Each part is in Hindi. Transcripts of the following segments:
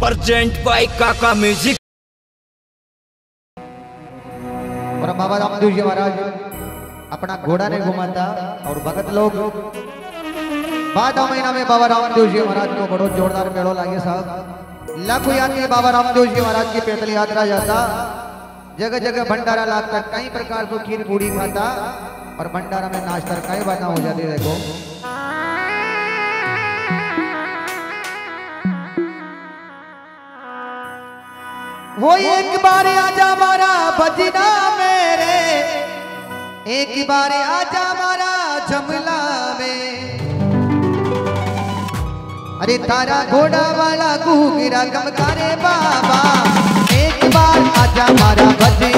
प्रेजेंट बाय काका म्यूज़िक और बाबा रामदेव जी महाराज अपना घोड़ा नहीं घुमाता और भगत लोग। बाद महीना में बाबा रामदेव जी महाराज को बड़ो जोरदार मेड़ो लागे साहब। लाखों यात्री बाबा रामदेव जी महाराज की पैदल यात्रा जाता। जगह जगह भंडारा लागता कई प्रकार को खीर पूरी खाता और भंडारा में नाश्ता कई बातें हो जाती, देखो। वो एक बार आजा मारा बजना मेरे। एक बार आजा मारा, जमला में। अरे तारा घोड़ा वाला घूगिरा गमकारे बाबा। एक बार आजा मारा बजना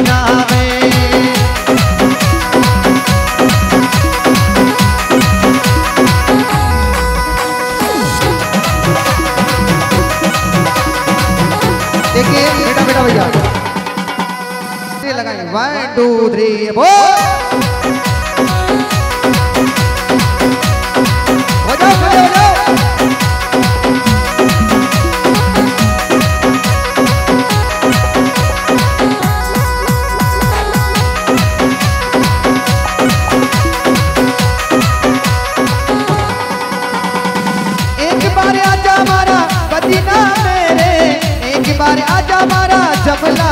वन टू थ्री बोल। बार आजा मारा जबला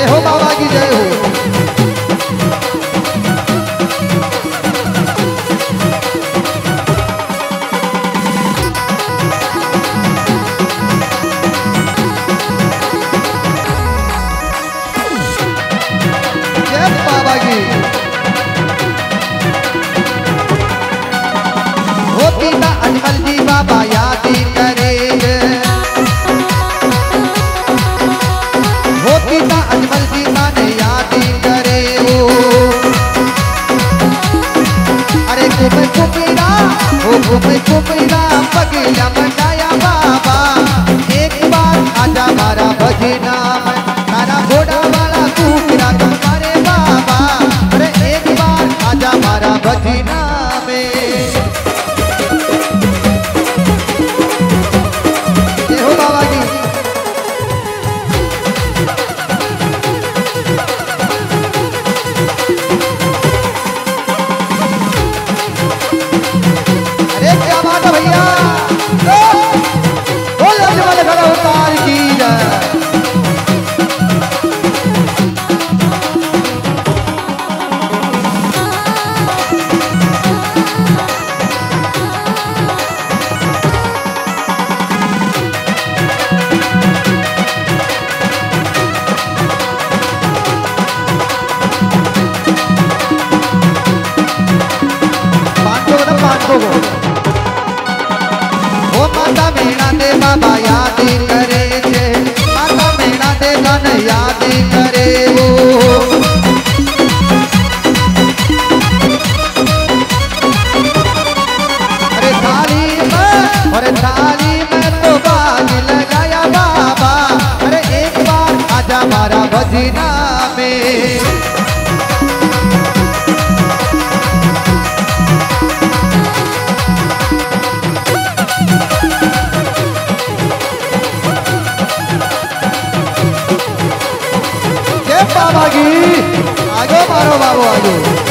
जय हो बाबा की जय हो ओ कुम कुमिरा पगला ओ माता मीणा दे बाबा याद करे माता मीणा दे गन याद करे। वो अरे थाली अरे थाली में तो बाज लगाया बाबा। अरे एक बार आजा मारा भजना में आगे। मारो बाबू आगे।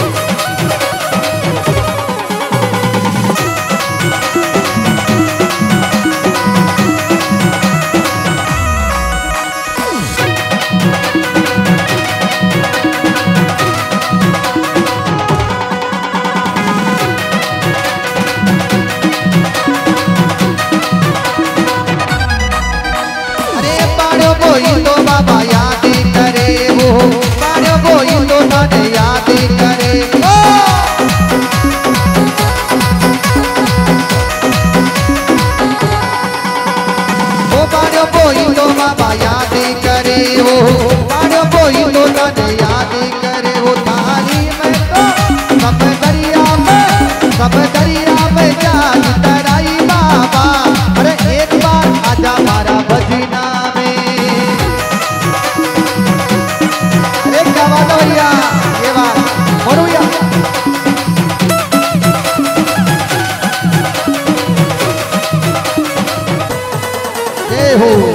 कोई तो बाबा याद करे हो। और कोई तो तने याद करे हो। तारी में तो सब दरिया में, सब दरिया में जान तराई बाबा। अरे एक बार आजा मारा भजना में। एक आवाज़ भैया? ये बात मोरू हो।